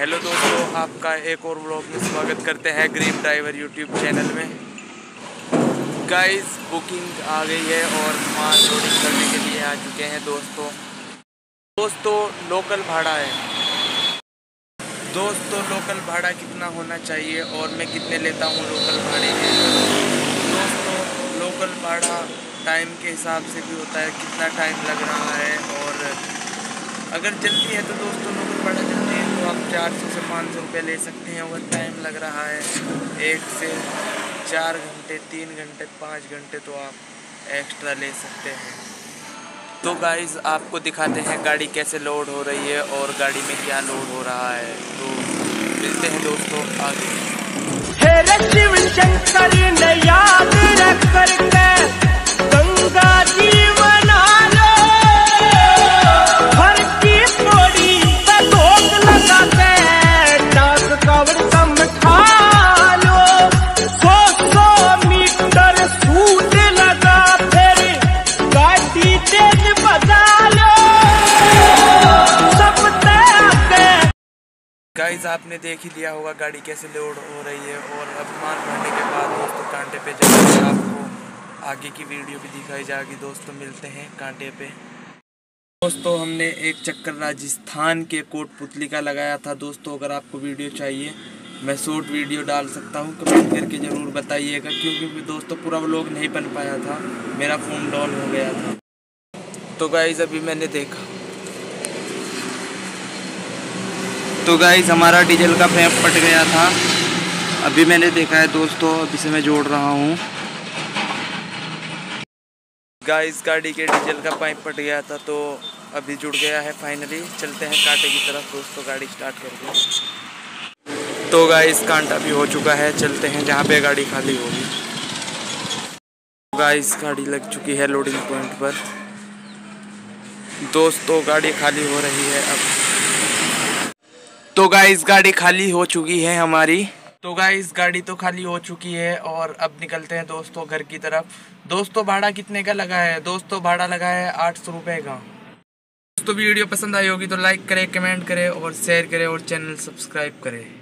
Hello दोस्तों, आपका एक और व्लॉग में स्वागत करते हैं ग्रीन ड्राइवर यूट्यूब चैनल में। गाइस बुकिंग आ गई है और माल लोडिंग करने के लिए आ चुके हैं दोस्तों। दोस्तों लोकल भाड़ा है। दोस्तों लोकल भाड़ा कितना होना चाहिए और मैं कितने लेता हूँ लोकल भाड़े के? दोस्तों लोकल भाड़ा टाइम के हिसाब से भी होता है, कितना टाइम लग रहा है और अगर जल्दी है तो दोस्तों लोकल भाड़ा जल्दी है। तो आप चार सौ से पाँच सौ रुपये ले सकते हैं। अगर टाइम लग रहा है एक से चार घंटे, तीन घंटे, पाँच घंटे तो आप एक्स्ट्रा ले सकते हैं। तो गाइज़ आपको दिखाते हैं गाड़ी कैसे लोड हो रही है और गाड़ी में क्या लोड हो रहा है। तो मिलते हैं दोस्तों आगे। गाइज़ आपने देख ही लिया होगा गाड़ी कैसे लोड हो रही है और अब माल भरने के बाद दोस्तों कांटे पे जाएँगे आपको आगे की वीडियो भी दिखाई जाएगी। दोस्तों, मिलते हैं कांटे पे। दोस्तों, हमने एक चक्कर राजस्थान के कोटपुतली का लगाया था। दोस्तों, अगर आपको वीडियो चाहिए, मैं शॉर्ट वीडियो डाल सकता हूँ। कमेंट करके ज़रूर बताइएगा, क्योंकि दोस्तों पूरा व्लॉग नहीं बन पाया था। मेरा फ़ोन डॉल हो गया था। तो गाइज़ अभी मैंने देखा तो गाइज़ हमारा डीजल का पैप फट गया था। अभी मैंने देखा है दोस्तों, अभी से मैं जोड़ रहा हूँ। गाइस गाड़ी के डीजल का पाइप फट गया था तो अभी जुड़ गया है फाइनली चलते हैं कांटे की तरफ़, दोस्तों, गाड़ी स्टार्ट करके तो गाइस कांटा भी हो चुका है, चलते हैं जहाँ पे गाड़ी खाली होगी। गाइस गाड़ी लग चुकी है लोडिंग पॉइंट पर। दोस्तों, गाड़ी खाली हो रही है अब। तो गाइस गाड़ी खाली हो चुकी है हमारी। तो गाइस गाड़ी तो खाली हो चुकी है और अब निकलते हैं दोस्तों घर की तरफ़। दोस्तों, भाड़ा कितने का लगा है? दोस्तों, भाड़ा लगा है आठ सौ रुपये का। दोस्तों, वीडियो पसंद आई होगी तो लाइक करें कमेंट करें और शेयर करें और चैनल सब्सक्राइब करें।